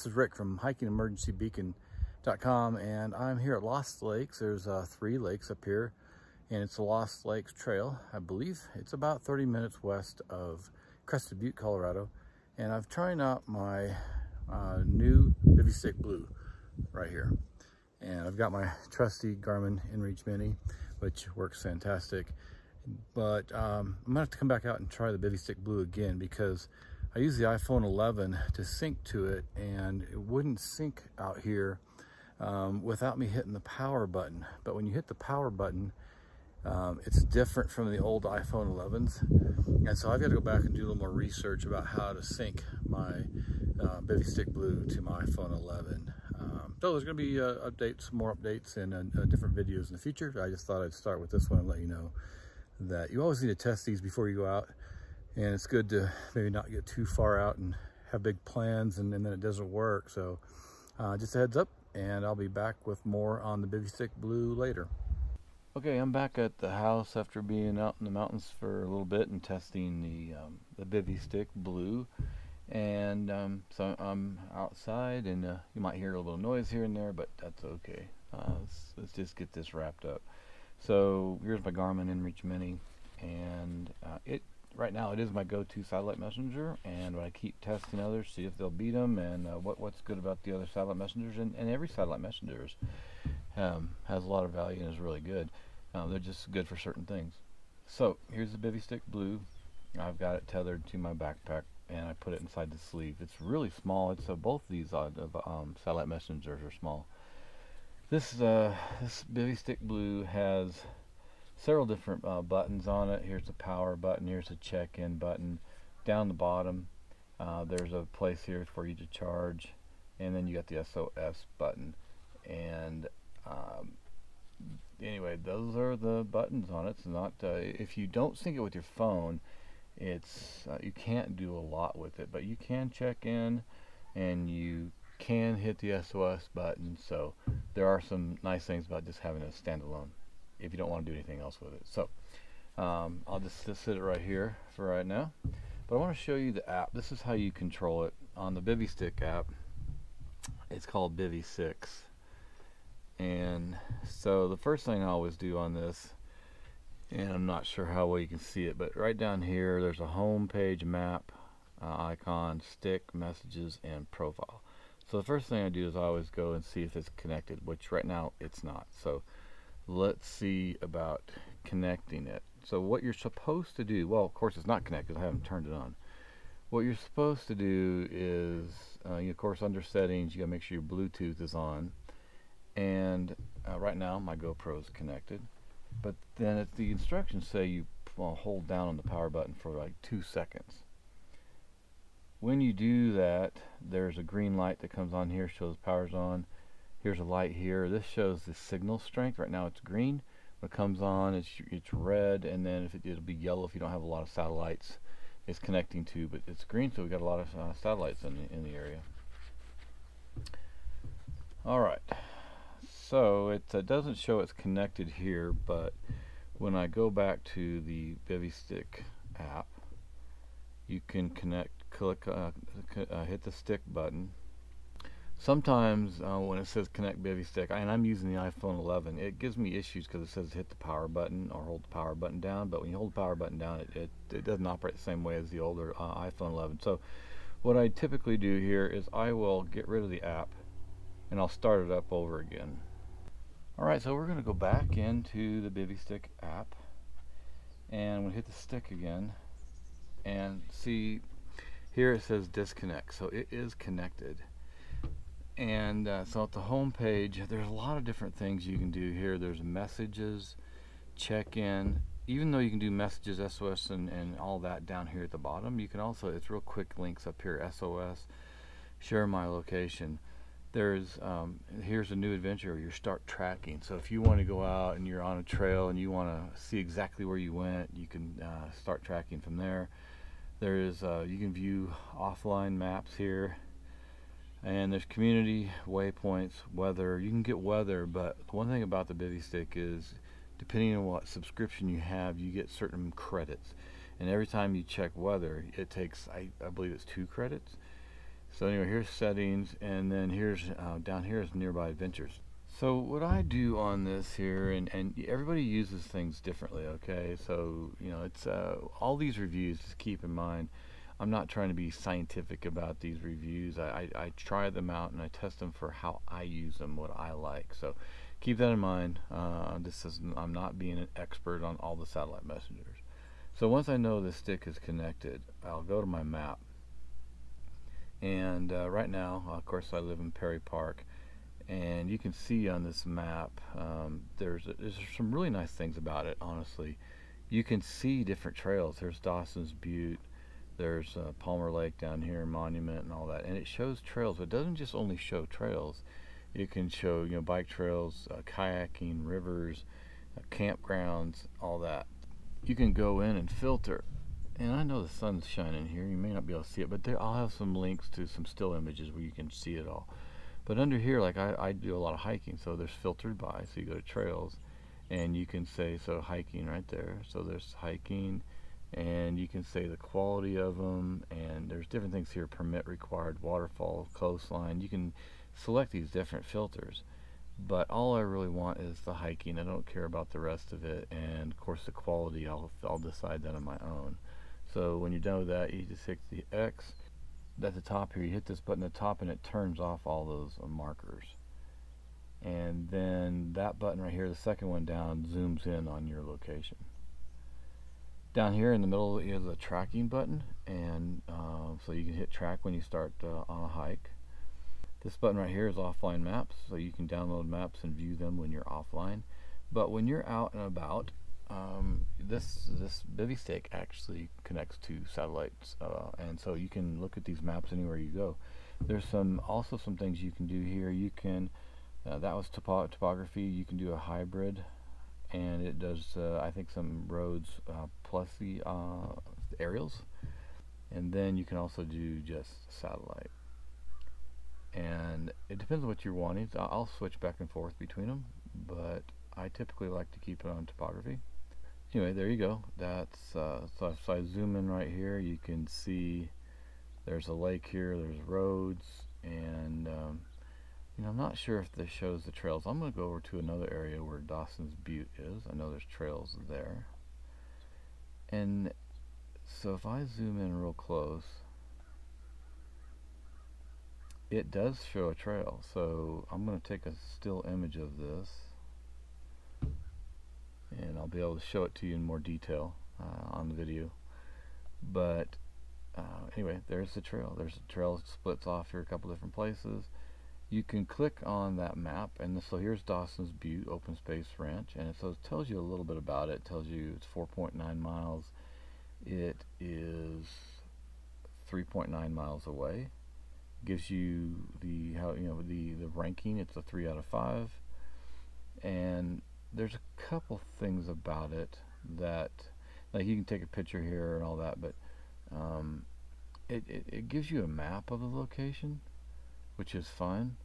this is Rick from hikingemergencybeacon.com and I'm here at Lost Lakes. There's uh, three lakes up here and it's the Lost Lakes Trail, I believe. It's about 30 minutes west of Crested Butte, Colorado. And I've tried out my uh, new Bivy Stick Blue right here. And I've got my trusty Garmin InReach Mini, which works fantastic. But um, I'm gonna have to come back out and try the Bivy Stick Blue again because I use the iPhone 11 to sync to it and it wouldn't sync out here um, without me hitting the power button. But when you hit the power button, um, it's different from the old iPhone 11s. And so I've got to go back and do a little more research about how to sync my uh, Bivy Stick Blue to my iPhone 11. Um, so there's going to be uh, updates, more updates and uh, different videos in the future. I just thought I'd start with this one and let you know that you always need to test these before you go out and it's good to maybe not get too far out and have big plans and, and then it doesn't work. So uh, just a heads up and I'll be back with more on the Bivy Stick Blue later. Okay, I'm back at the house after being out in the mountains for a little bit and testing the um, the Bivy Stick Blue. And um, so I'm outside and uh, you might hear a little noise here and there, but that's okay. Uh, let's, let's, just get this wrapped up. So here's my Garmin InReach Mini and uh, it right now it is my go-to satellite messenger and I keep testing others see if they'll beat them and uh, what what's good about the other satellite messengers and, and every satellite messenger um, has a lot of value and is really good. Uh, they're just good for certain things. So here's the Bivy Stick Blue. I've got it tethered to my backpack and I put it inside the sleeve. It's really small it's uh, both these uh, um, satellite messengers are small. This uh, this Bivy Stick Blue has several different uh, buttons on it. Here's the power button, here's the check-in button. Down the bottom, uh, there's a place here for you to charge, and then you got the SOS button. And um, anyway, those are the buttons on it. It's not uh, if you don't sync it with your phone, it's uh, you can't do a lot with it, but you can check in, and you can hit the SOS button. So there are some nice things about just having a standalone if you don't want to do anything else with it. So um, I'll just, just sit it right here for right now. But I want to show you the app. This is how you control it on the Bivy Stick app. It's called Bivy 6. And so the first thing I always do on this, and I'm not sure how well you can see it, but right down here there's a home page map uh, icon, stick, messages, and profile. So the first thing I do is I always go and see if it's connected, which right now it's not. So let's see about connecting it. So what you're supposed to do, well, of course it's not connected. I haven't turned it on. What you're supposed to do is, uh, you, of course, under settings, you gotta make sure your Bluetooth is on. And uh, right now, my GoPro is connected. But then if the instructions say you well, hold down on the power button for like two seconds. When you do that, there's a green light that comes on here, shows power's on. Here's a light here. This shows the signal strength. Right now it's green. When it comes on, it's it's red, and then if it, it'll be yellow if you don't have a lot of satellites it's connecting to. But it's green, so we got a lot of uh, satellites in the, in the area. All right. So it uh, doesn't show it's connected here, but when I go back to the Bivy Stick app, you can connect, click, uh, uh, hit the stick button, Sometimes uh, when it says connect Bivy stick, and I'm using the iPhone 11, it gives me issues because it says hit the power button or hold the power button down. But when you hold the power button down, it, it, it doesn't operate the same way as the older uh, iPhone 11. So what I typically do here is I will get rid of the app and I'll start it up over again. Alright, so we're going to go back into the Bivy Stick app and we'll hit the stick again and see here it says disconnect. So it is connected and uh, so at the home page there's a lot of different things you can do here. There's messages check-in. Even though you can do messages SOS and, and all that down here at the bottom you can also it's real quick links up here SOS share my location. There's um, here's a new adventure you start tracking. So if you want to go out and you're on a trail and you want to see exactly where you went you can uh, start tracking from there. There is uh, you can view offline maps here and there's community waypoints weather you can get weather but one thing about the bivy stick is depending on what subscription you have you get certain credits and every time you check weather it takes I, I believe it's two credits So anyway, here's settings, and then here's uh, down here is nearby adventures. So what I do on this here, and, and everybody uses things differently, okay? So, you know, it's uh, all these reviews, just keep in mind, I'm not trying to be scientific about these reviews. I, I, I try them out and I test them for how I use them, what I like. So keep that in mind. Uh, this is I'm not being an expert on all the satellite messengers. So once I know the stick is connected, I'll go to my map. And uh, right now, of course, I live in Perry Park and you can see on this map um, there's there's some really nice things about it honestly you can see different trails there's Dawson's Butte there's uh, Palmer Lake down here Monument and all that and it shows trails but it doesn't just only show trails it can show you know bike trails uh, kayaking rivers uh, campgrounds all that you can go in and filter and I know the sun's shining here you may not be able to see it but there, I'll have some links to some still images where you can see it all but under here, like I, I do a lot of hiking, so there's filtered by. So you go to trails, and you can say so hiking right there. So there's hiking, and you can say the quality of them, and there's different things here: permit required, waterfall, coastline. You can select these different filters. But all I really want is the hiking. I don't care about the rest of it, and of course the quality. I'll I'll decide that on my own. So when you're done with that, you just hit the X at the top here, you hit this button at the top and it turns off all those uh, markers. And then that button right here, the second one down, zooms in on your location. Down here in the middle is a tracking button, and uh, so you can hit track when you start uh, on a hike. This button right here is offline maps, so you can download maps and view them when you're offline. But when you're out and about, um, this this stick actually connects to satellites, uh, and so you can look at these maps anywhere you go. There's some also some things you can do here. You can uh, that was topo topography. You can do a hybrid, and it does uh, I think some roads uh, plus the uh, aerials, and then you can also do just satellite. And it depends on what you're wanting. I'll switch back and forth between them, but I typically like to keep it on topography anyway, there you go. That's uh, so if I zoom in right here, you can see there's a lake here, there's roads, and um, you know, I'm not sure if this shows the trails. I'm going to go over to another area where Dawson's Butte is. I know there's trails there. And so if I zoom in real close, it does show a trail. So I'm going to take a still image of this and I'll be able to show it to you in more detail uh, on the video but uh, anyway there's the trail there's a trail that splits off here a couple different places you can click on that map and so here's Dawson's Butte Open Space Ranch and so it tells you a little bit about it. it tells you it's 4.9 miles. It is 3.9 miles away. Gives you the how you know the the ranking. It's a 3 out of 5 and there's a couple things about it that like you can take a picture here and all that but um, it, it, it, gives you a map of the location which is fine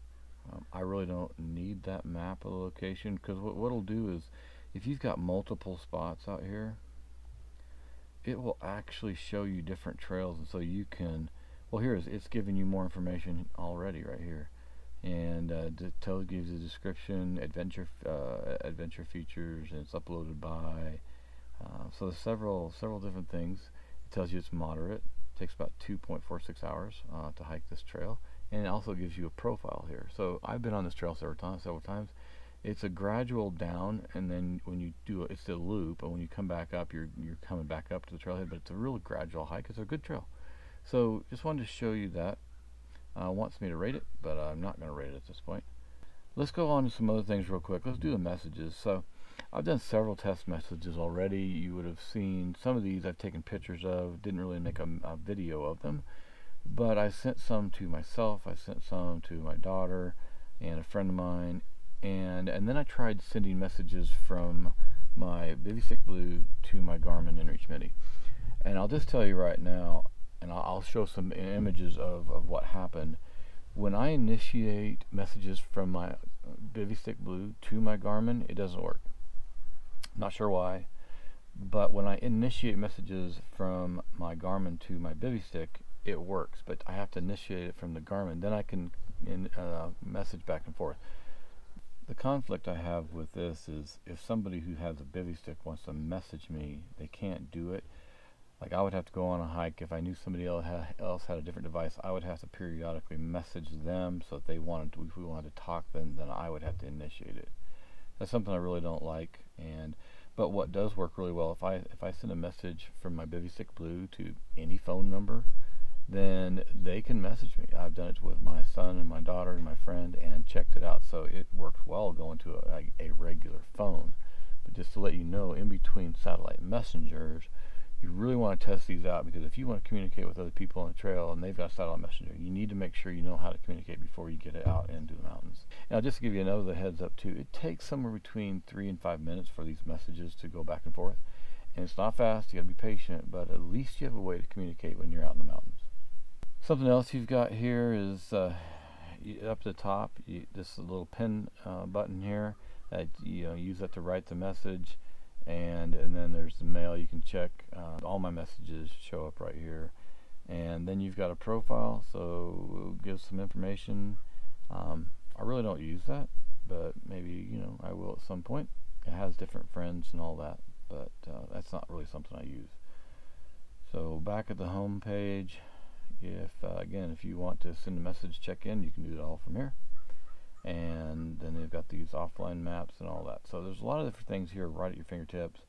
um, I really don't need that map of the location because what, what it'll do is if you've got multiple spots out here it will actually show you different trails and so you can well here it's giving you more information already right here and uh, tells gives a description, adventure uh, adventure features, and it's uploaded by. Uh, so there's several several different things. It tells you it's moderate. It takes about 2.46 hours uh, to hike this trail, and it also gives you a profile here. So I've been on this trail several times. Several times. It's a gradual down, and then when you do it, it's a loop. And when you come back up, you're you're coming back up to the trailhead. But it's a real gradual hike. It's a good trail. So just wanted to show you that uh, wants me to rate it, but I'm not going to rate it at this point. Let's go on to some other things real quick. Let's do the messages. So I've done several test messages already. You would have seen some of these I've taken pictures of. Didn't really make a, a video of them. But I sent some to myself. I sent some to my daughter and a friend of mine. And, and then I tried sending messages from my Bivy Stick Blue to my Garmin InReach Mini. And I'll just tell you right now, and I'll show some images of, of what happened. When I initiate messages from my Bivy Stick Blue to my Garmin, it doesn't work. Not sure why, but when I initiate messages from my Garmin to my Bivy it works, but I have to initiate it from the Garmin. Then I can in, uh, message back and forth. The conflict I have with this is if somebody who has a bivy stick wants to message me, they can't do it. Like I would have to go on a hike if I knew somebody else had, a different device. I would have to periodically message them so if they wanted to, if we wanted to talk, then then I would have to initiate it. That's something I really don't like. And but what does work really well if I if I send a message from my Bivy Stick Blue to any phone number, then they can message me. I've done it with my son and my daughter and my friend and checked it out. So it works well going to a, a regular phone. But just to let you know, in between satellite messengers, you really want to test these out because if you want to communicate with other people on the trail and they've got satellite messenger, you need to make sure you know how to communicate before you get it out into the mountains. Now, just to give you another heads up too, it takes somewhere between three and five minutes for these messages to go back and forth. And it's not fast, you got to be patient, but at least you have a way to communicate when you're out in the mountains. Something else you've got here is uh, up the top, you, this little pin uh, button here. That you know, use that to write the message. And and then there's the mail you can check uh, all my messages show up right here. And then you've got a profile so gives some information. Um, I really don't use that but maybe you know I will at some point. It has different friends and all that but uh, that's not really something I use. So back at the home page if uh, again if you want to send a message check in you can do it all from here and then they've got these offline maps and all that. So there's a lot of different things here right at your fingertips.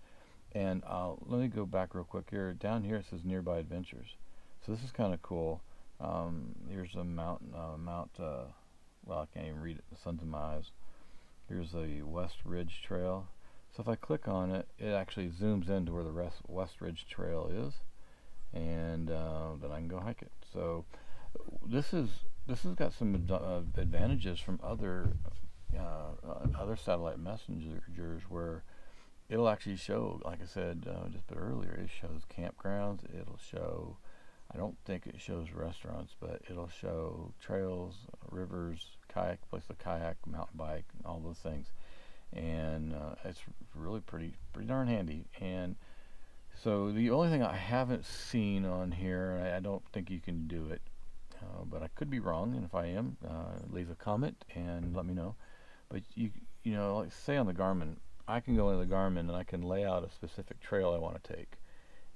And uh, let me go back real quick here. Down here it says nearby adventures. So this is kind of cool. Um, here's a mountain, uh, Mount, uh, well I can't even read it, the sun's in my eyes. Here's the West Ridge Trail. So if I click on it, it actually zooms into where the West Ridge Trail is. And uh, then I can go hike it. So this is this has got some uh, advantages from other uh, uh, other satellite messengers where it'll actually show, like I said uh, just a bit earlier, it shows campgrounds. It'll show, I don't think it shows restaurants, but it'll show trails, rivers, kayak, place to kayak, mountain bike, all those things, and it's really pretty pretty darn handy. And so the only thing I haven't seen on here, I, I don't think you can do it, uh, but I could be wrong, and if I am, uh, leave a comment and let me know. But you, you know, like say on the Garmin, I can go into the Garmin and I can lay out a specific trail I want to take,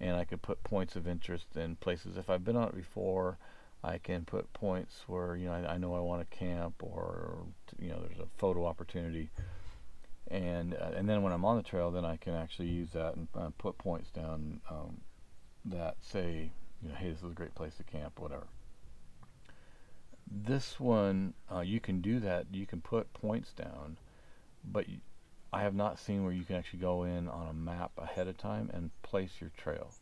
and I could put points of interest in places. If I've been on it before, I can put points where you know I, I know I want to camp, or you know there's a photo opportunity, and uh, and then when I'm on the trail, then I can actually use that and uh, put points down um, that say, you know, hey, this is a great place to camp, whatever. This one uh, you can do that. You can put points down but I have not seen where you can actually go in on a map ahead of time and place your trail.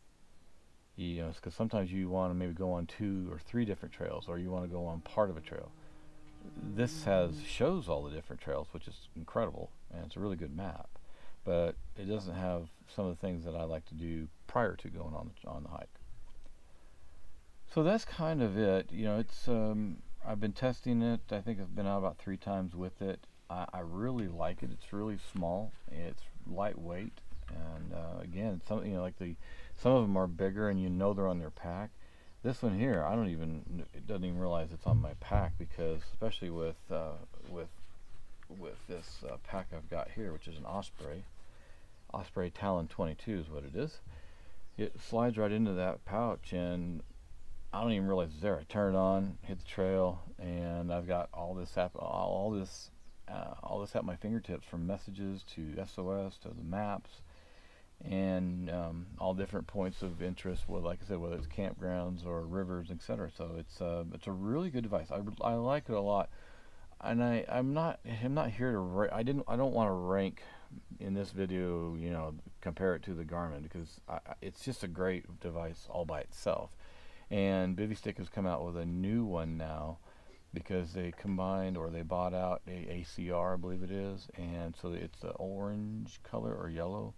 You know because sometimes you want to maybe go on two or three different trails or you want to go on part of a trail. This has shows all the different trails which is incredible and it's a really good map but it doesn't have some of the things that I like to do prior to going on the, on the hike so that's kind of it you know it's um, I've been testing it. I think I've been out about three times with it. I, I really like it. It's really small. It's lightweight, and uh, again, some you know like the some of them are bigger, and you know they're on their pack. This one here, I don't even it doesn't even realize it's on my pack because especially with uh, with with this uh, pack I've got here, which is an Osprey. Osprey Talon 22 is what it is. It slides right into that pouch, and I don't even realize it's there. I turn it on, hit the trail, and I've got all this app, all this, uh, all this at my fingertips, from messages to SOS to the maps, and um, all different points of interest. Well, like I said, whether it's campgrounds or rivers, etc. So it's uh, it's a really good device. I, I like it a lot, and I I'm not I'm not here to I didn't I don't want to rank in this video. You know, compare it to the Garmin because I, it's just a great device all by itself and Bivy has come out with a new one now because they combined or they bought out a ACR, I believe it is, and so it's the orange color or yellow,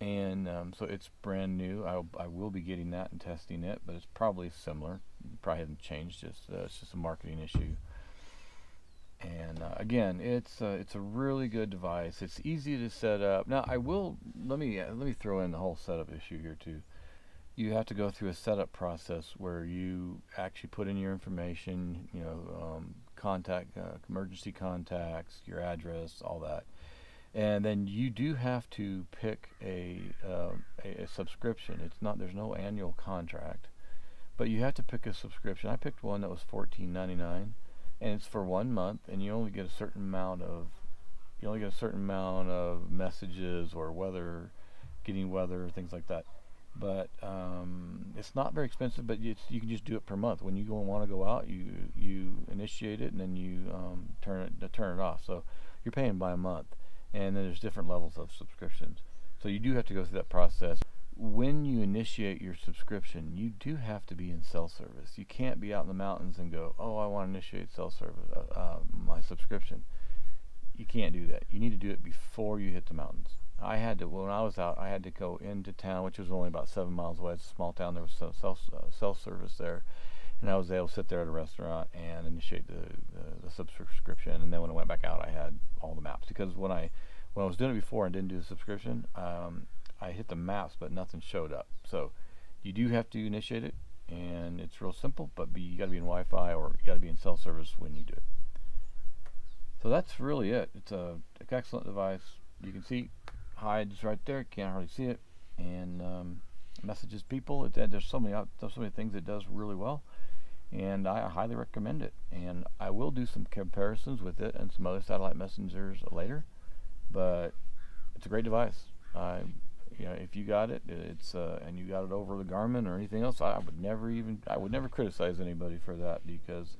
and um, so it's brand new. I, I will be getting that and testing it, but it's probably similar. Probably hasn't changed. Just uh, it's just a marketing issue. And uh, again, it's uh, it's a really good device. It's easy to set up. Now I will let me uh, let me throw in the whole setup issue here too you have to go through a setup process where you actually put in your information, you know, um, contact, uh, emergency contacts, your address, all that. And then you do have to pick a, uh, a, a subscription. It's not there's no annual contract, but you have to pick a subscription. I picked one that was $14.99, and it's for one month, and you only get a certain amount of you only get a certain amount of messages or weather, getting weather, things like that but um, it's not very expensive. But you can just do it per month. When you go and want to go out, you you initiate it and then you um, turn it turn it off. So you're paying by a month, and then there's different levels of subscriptions. So you do have to go through that process. When you initiate your subscription, you do have to be in cell service. You can't be out in the mountains and go, "Oh, I want to initiate cell service, uh, uh, my subscription." You can't do that. You need to do it before you hit the mountains. I had to when I was out. I had to go into town, which was only about seven miles away. It's a small town. There was self uh, self service there, and I was able to sit there at a restaurant and initiate the, the, the subscription. And then when I went back out, I had all the maps because when I when I was doing it before and didn't do the subscription, um, I hit the maps, but nothing showed up. So you do have to initiate it, and it's real simple. But be, you got to be in Wi-Fi or you got to be in cell service when you do it. So that's really it. It's a, an excellent device. You can see hides right there. Can't hardly see it. And um, messages people. It, there's so many there's so many things it does really well, and I highly recommend it. And I will do some comparisons with it and some other satellite messengers later. But it's a great device. I, you know, if you got it, it's uh, and you got it over the Garmin or anything else, I would never even I would never criticize anybody for that because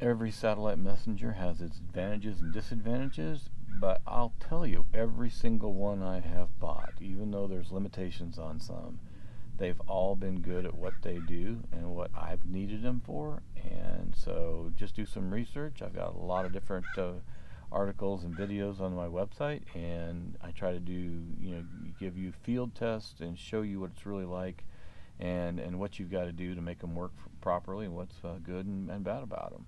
every satellite messenger has its advantages and disadvantages, but I'll tell you, every single one I have bought, even though there's limitations on some, they've all been good at what they do and what I've needed them for. And so just do some research. I've got a lot of different uh, articles and videos on my website, and I try to do, you know, give you field tests and show you what it's really like and, and what you've got to do to make them work properly what's uh, good and, and bad about them.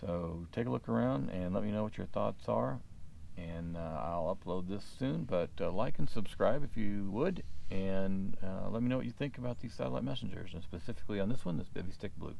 So take a look around and let me know what your thoughts are. And uh, I'll upload this soon, but uh, like and subscribe if you would. And uh, let me know what you think about these satellite messengers, and specifically on this one, this Bivy Stick Blue.